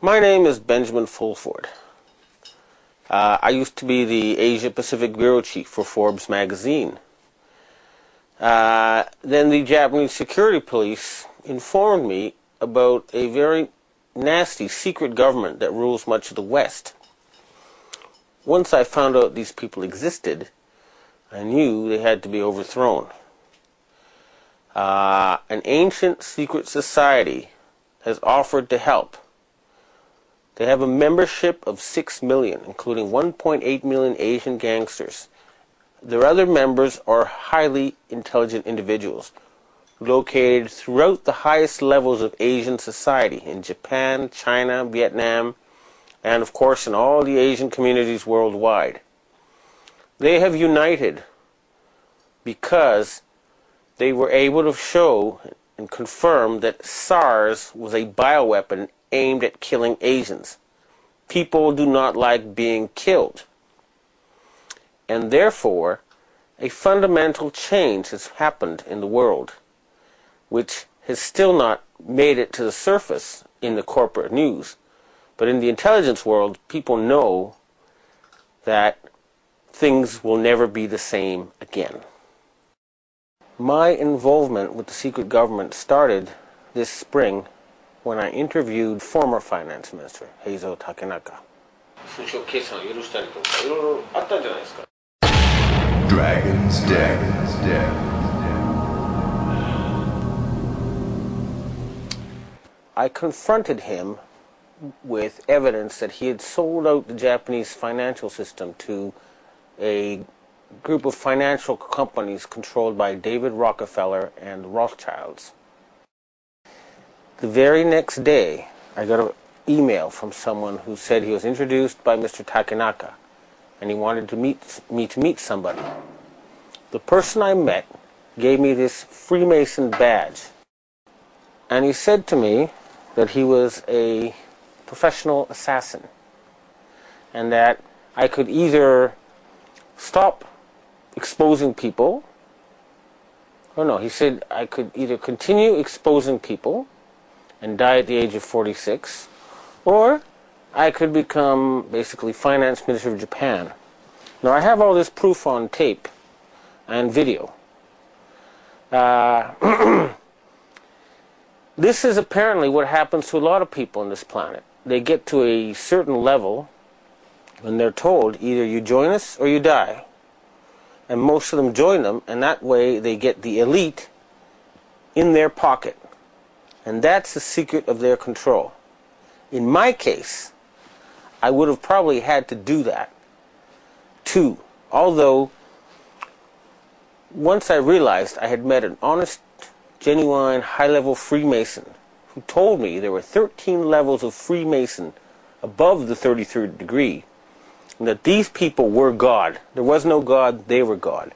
My name is Benjamin Fulford. Uh, I used to be the Asia Pacific Bureau Chief for Forbes magazine. Uh, then the Japanese security police informed me about a very nasty secret government that rules much of the West. Once I found out these people existed, I knew they had to be overthrown. Uh, an ancient secret society has offered to help. They have a membership of 6 million, including 1.8 million Asian gangsters. Their other members are highly intelligent individuals located throughout the highest levels of Asian society in Japan, China, Vietnam, and of course in all the Asian communities worldwide. They have united because they were able to show and confirm that SARS was a bioweapon aimed at killing Asians. People do not like being killed. And therefore, a fundamental change has happened in the world, which has still not made it to the surface in the corporate news. But in the intelligence world, people know that things will never be the same again. My involvement with the secret government started this spring when I interviewed former finance minister Heizo Takenaka. Dragon's Den. I confronted him with evidence that he had sold out the Japanese financial system to a group of financial companies controlled by David Rockefeller and Rothschilds. The very next day, I got an email from someone who said he was introduced by Mr. Takenaka and he wanted to meet me to meet somebody. The person I met gave me this Freemason badge. And he said to me that he was a professional assassin and that I could either stop exposing people oh no he said I could either continue exposing people and die at the age of 46 or I could become basically finance minister of Japan now I have all this proof on tape and video uh, this is apparently what happens to a lot of people on this planet they get to a certain level and they're told either you join us or you die. And most of them join them, and that way they get the elite in their pocket. And that's the secret of their control. In my case, I would have probably had to do that too. Although, once I realized I had met an honest, genuine, high level Freemason who told me there were 13 levels of Freemason above the 33rd degree, and that these people were God. There was no God, they were God.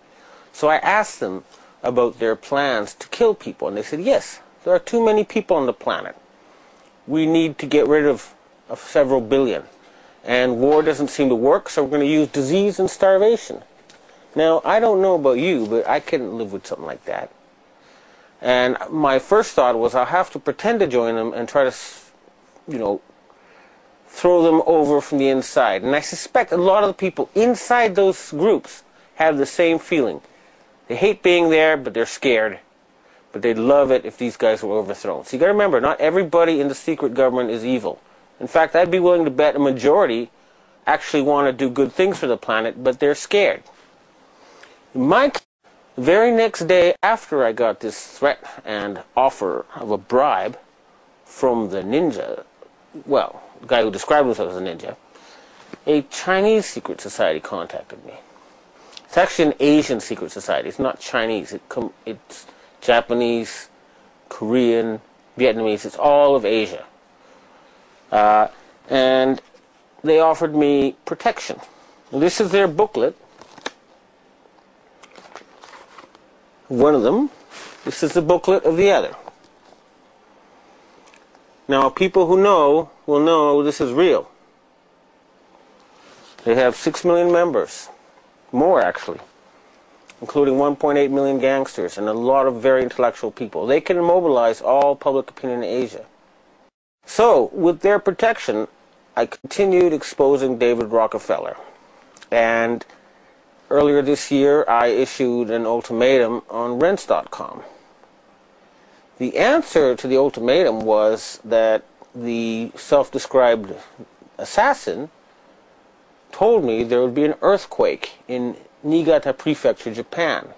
So I asked them about their plans to kill people, and they said, yes, there are too many people on the planet. We need to get rid of, of several billion. And war doesn't seem to work, so we're going to use disease and starvation. Now, I don't know about you, but I couldn't live with something like that. And my first thought was I'll have to pretend to join them and try to, you know, throw them over from the inside. And I suspect a lot of the people inside those groups have the same feeling. They hate being there, but they're scared. But they'd love it if these guys were overthrown. So you got to remember, not everybody in the secret government is evil. In fact, I'd be willing to bet a majority actually want to do good things for the planet, but they're scared. My very next day after I got this threat and offer of a bribe from the ninja, well, the guy who described himself as a ninja, a Chinese secret society contacted me. It's actually an Asian secret society. It's not Chinese. It it's Japanese, Korean, Vietnamese. It's all of Asia. Uh, and they offered me protection. This is their booklet one of them. This is the booklet of the other. Now, people who know will know this is real. They have 6 million members. More, actually. Including 1.8 million gangsters and a lot of very intellectual people. They can mobilize all public opinion in Asia. So, with their protection, I continued exposing David Rockefeller. And earlier this year, I issued an ultimatum on Rense.com. The answer to the ultimatum was that the self described assassin told me there would be an earthquake in Niigata Prefecture, Japan.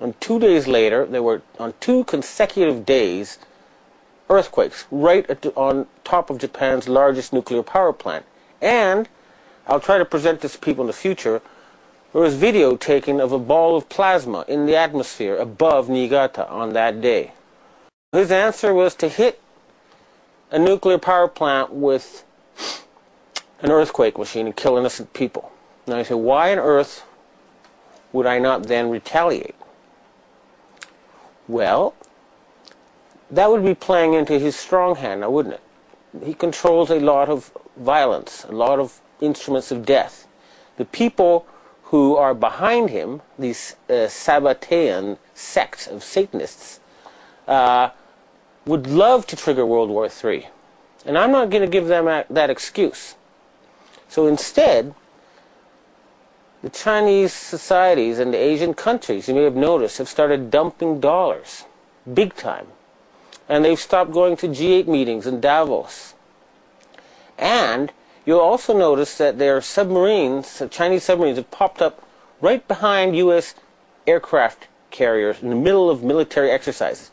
And two days later, there were, on two consecutive days, earthquakes right the, on top of Japan's largest nuclear power plant. And I'll try to present this to people in the future. There was video taken of a ball of plasma in the atmosphere above Niigata on that day. His answer was to hit a nuclear power plant with an earthquake machine and kill innocent people. Now I say, why on earth would I not then retaliate? Well, that would be playing into his strong hand now, wouldn't it? He controls a lot of violence, a lot of instruments of death. The people who are behind him, these uh, Sabbatean sect of Satanists, uh, would love to trigger World War III. And I'm not going to give them that excuse. So instead, the Chinese societies and the Asian countries, you may have noticed, have started dumping dollars big time and they've stopped going to G8 meetings in Davos. And you'll also notice that their submarines, Chinese submarines, have popped up right behind U.S. aircraft carriers in the middle of military exercises.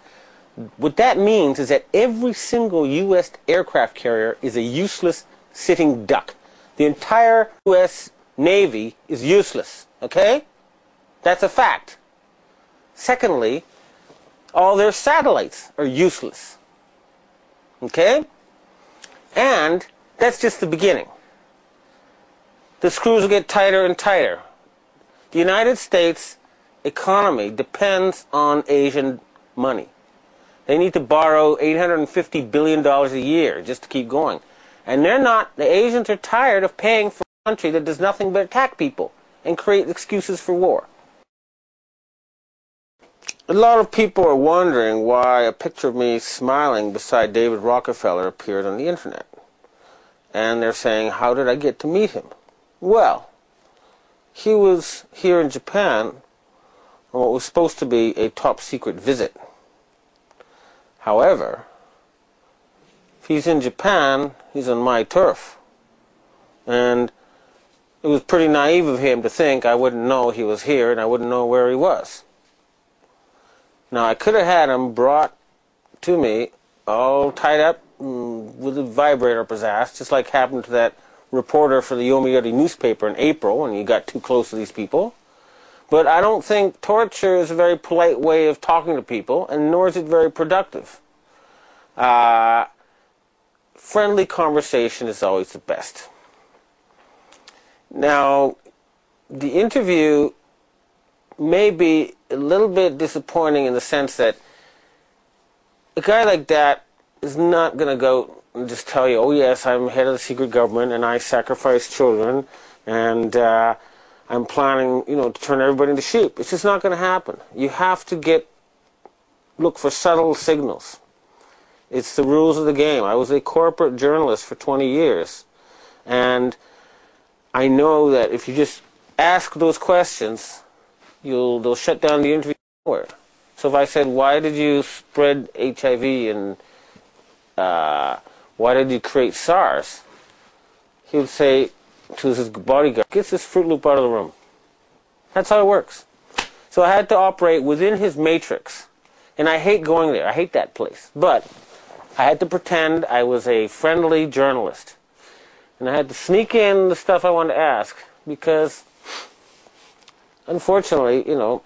What that means is that every single U.S. aircraft carrier is a useless sitting duck. The entire U.S. Navy is useless, okay? That's a fact. Secondly, all their satellites are useless. Okay? And that's just the beginning. The screws will get tighter and tighter. The United States economy depends on Asian money. They need to borrow $850 billion a year just to keep going. And they're not, the Asians are tired of paying for country that does nothing but attack people and create excuses for war. A lot of people are wondering why a picture of me smiling beside David Rockefeller appeared on the internet. And they're saying, how did I get to meet him? Well, he was here in Japan on what was supposed to be a top secret visit. However, if he's in Japan, he's on my turf. And it was pretty naive of him to think I wouldn't know he was here and I wouldn't know where he was. Now I could have had him brought to me all tied up mm, with a vibrator up his ass, just like happened to that reporter for the Yomiuri newspaper in April when he got too close to these people. But I don't think torture is a very polite way of talking to people, and nor is it very productive. Uh, friendly conversation is always the best. Now, the interview may be a little bit disappointing in the sense that a guy like that is not going to go and just tell you, oh yes, I'm head of the secret government and I sacrifice children and uh, I'm planning, you know, to turn everybody into sheep. It's just not going to happen. You have to get look for subtle signals. It's the rules of the game. I was a corporate journalist for 20 years, and I know that if you just ask those questions, you'll they'll shut down the interview somewhere. So if I said, "Why did you spread HIV and uh, why did you create SARS?" He would say to his bodyguard, "Get this Fruit Loop out of the room." That's how it works. So I had to operate within his matrix, and I hate going there. I hate that place, but I had to pretend I was a friendly journalist, and I had to sneak in the stuff I wanted to ask because unfortunately, you know,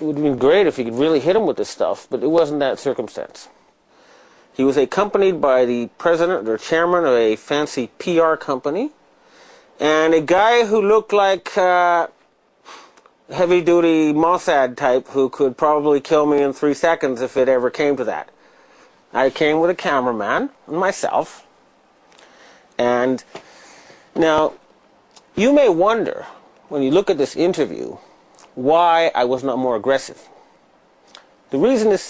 it would have been great if he could really hit him with this stuff, but it wasn't that circumstance. He was accompanied by the president or chairman of a fancy PR company, and a guy who looked like uh, heavy-duty Mossad type who could probably kill me in three seconds if it ever came to that. I came with a cameraman and myself, and now you may wonder when you look at this interview, why I was not more aggressive. The reason is